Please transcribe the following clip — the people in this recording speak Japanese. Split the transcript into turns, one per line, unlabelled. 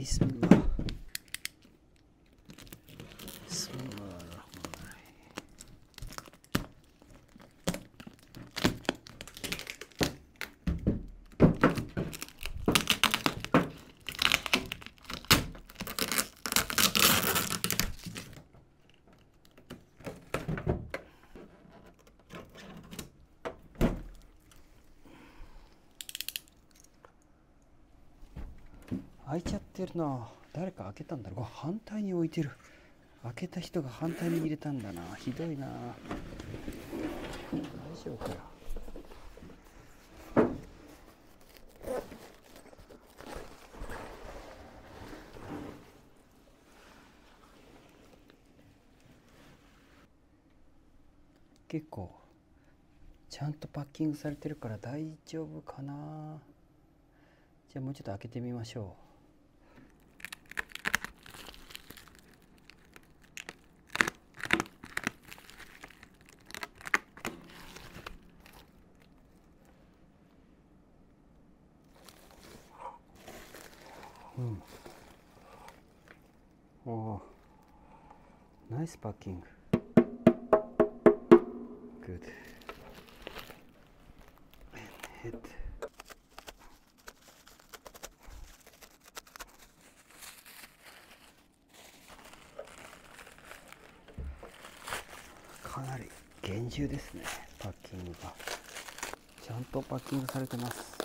Bismillah. 開いちゃってるな。誰か開けたんだろう。反対に置いてる。開けた人が反対に入れたんだな。ひどいな。大丈夫かよ結構ちゃんとパッキングされてるから大丈夫かな。じゃあもうちょっと開けてみましょう。うん。おおナイスパッキング Good. And hit. かなり厳重ですねパッキングが。ちゃんとパッキングされてます。